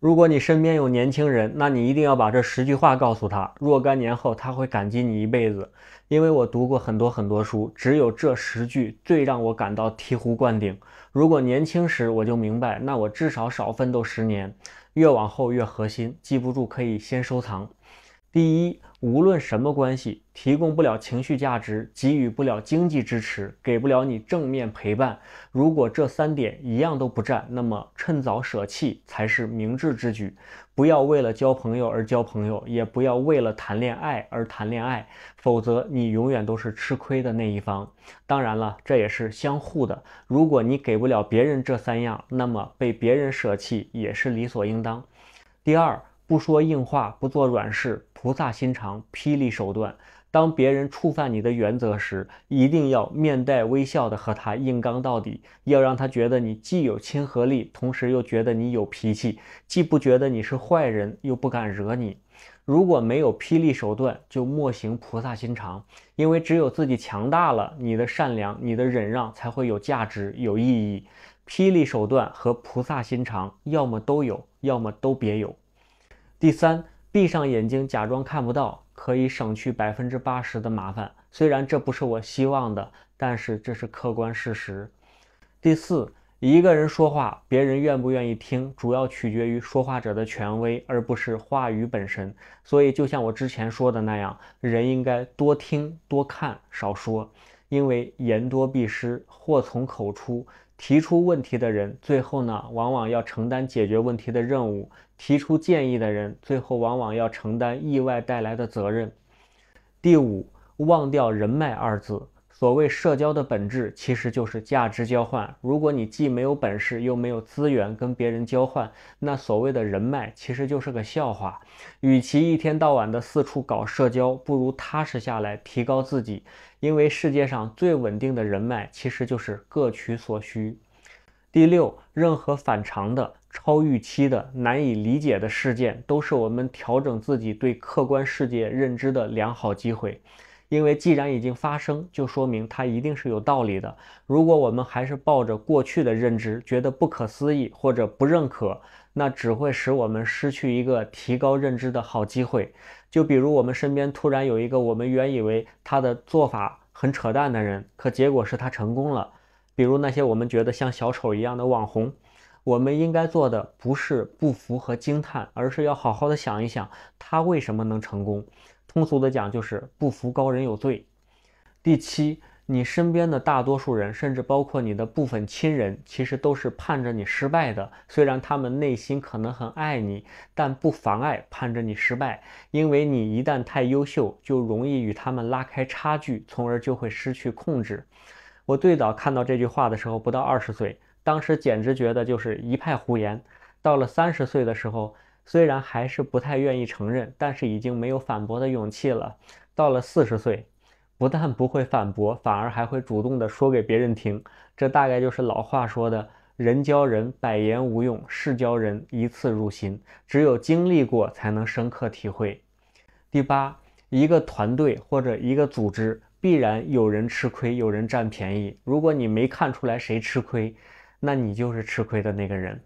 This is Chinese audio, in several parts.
如果你身边有年轻人，那你一定要把这十句话告诉他，若干年后他会感激你一辈子。因为我读过很多很多书，只有这十句最让我感到醍醐灌顶。如果年轻时我就明白，那我至少少奋斗十年。越往后越核心，记不住可以先收藏。第一。无论什么关系，提供不了情绪价值，给予不了经济支持，给不了你正面陪伴。如果这三点一样都不占，那么趁早舍弃才是明智之举。不要为了交朋友而交朋友，也不要为了谈恋爱而谈恋爱，否则你永远都是吃亏的那一方。当然了，这也是相互的。如果你给不了别人这三样，那么被别人舍弃也是理所应当。第二。不说硬话，不做软事，菩萨心肠，霹雳手段。当别人触犯你的原则时，一定要面带微笑的和他硬刚到底，要让他觉得你既有亲和力，同时又觉得你有脾气，既不觉得你是坏人，又不敢惹你。如果没有霹雳手段，就莫行菩萨心肠，因为只有自己强大了，你的善良、你的忍让才会有价值、有意义。霹雳手段和菩萨心肠，要么都有，要么都别有。第三，闭上眼睛假装看不到，可以省去百分之八十的麻烦。虽然这不是我希望的，但是这是客观事实。第四，一个人说话，别人愿不愿意听，主要取决于说话者的权威，而不是话语本身。所以，就像我之前说的那样，人应该多听、多看、少说，因为言多必失，祸从口出。提出问题的人，最后呢，往往要承担解决问题的任务；提出建议的人，最后往往要承担意外带来的责任。第五，忘掉人脉二字。所谓社交的本质，其实就是价值交换。如果你既没有本事，又没有资源跟别人交换，那所谓的人脉其实就是个笑话。与其一天到晚的四处搞社交，不如踏实下来，提高自己。因为世界上最稳定的人脉，其实就是各取所需。第六，任何反常的、超预期的、难以理解的事件，都是我们调整自己对客观世界认知的良好机会。因为既然已经发生，就说明它一定是有道理的。如果我们还是抱着过去的认知，觉得不可思议或者不认可，那只会使我们失去一个提高认知的好机会。就比如我们身边突然有一个我们原以为他的做法很扯淡的人，可结果是他成功了。比如那些我们觉得像小丑一样的网红，我们应该做的不是不服和惊叹，而是要好好的想一想他为什么能成功。通俗的讲，就是不服高人有罪。第七，你身边的大多数人，甚至包括你的部分亲人，其实都是盼着你失败的。虽然他们内心可能很爱你，但不妨碍盼着你失败。因为你一旦太优秀，就容易与他们拉开差距，从而就会失去控制。我最早看到这句话的时候，不到二十岁，当时简直觉得就是一派胡言。到了三十岁的时候，虽然还是不太愿意承认，但是已经没有反驳的勇气了。到了四十岁，不但不会反驳，反而还会主动的说给别人听。这大概就是老话说的“人教人百言无用，事教人一次入心”。只有经历过，才能深刻体会。第八，一个团队或者一个组织，必然有人吃亏，有人占便宜。如果你没看出来谁吃亏，那你就是吃亏的那个人。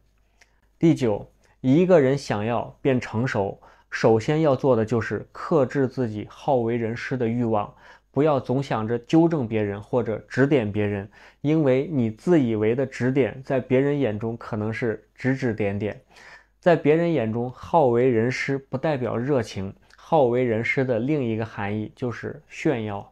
第九。一个人想要变成熟，首先要做的就是克制自己好为人师的欲望，不要总想着纠正别人或者指点别人，因为你自以为的指点，在别人眼中可能是指指点点。在别人眼中，好为人师不代表热情，好为人师的另一个含义就是炫耀。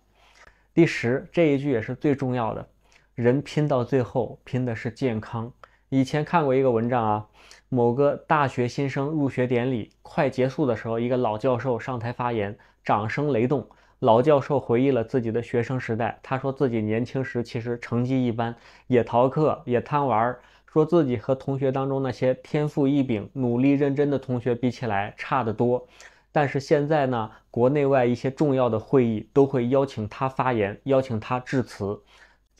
第十，这一句也是最重要的，人拼到最后，拼的是健康。以前看过一个文章啊，某个大学新生入学典礼快结束的时候，一个老教授上台发言，掌声雷动。老教授回忆了自己的学生时代，他说自己年轻时其实成绩一般，也逃课，也贪玩，说自己和同学当中那些天赋异禀、努力认真的同学比起来差得多。但是现在呢，国内外一些重要的会议都会邀请他发言，邀请他致辞。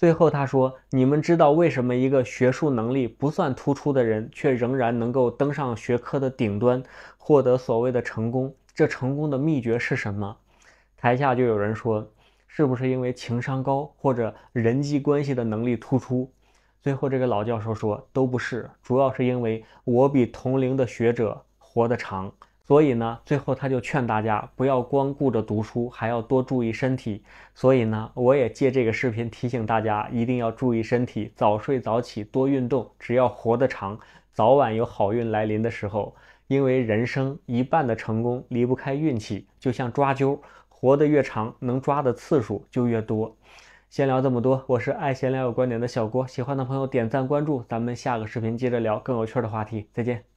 最后他说：“你们知道为什么一个学术能力不算突出的人，却仍然能够登上学科的顶端，获得所谓的成功？这成功的秘诀是什么？”台下就有人说：“是不是因为情商高或者人际关系的能力突出？”最后这个老教授说都不是，主要是因为我比同龄的学者活得长。所以呢，最后他就劝大家不要光顾着读书，还要多注意身体。所以呢，我也借这个视频提醒大家，一定要注意身体，早睡早起，多运动。只要活得长，早晚有好运来临的时候。因为人生一半的成功离不开运气，就像抓阄，活得越长，能抓的次数就越多。先聊这么多，我是爱闲聊有观点的小郭，喜欢的朋友点赞关注，咱们下个视频接着聊更有趣的话题，再见。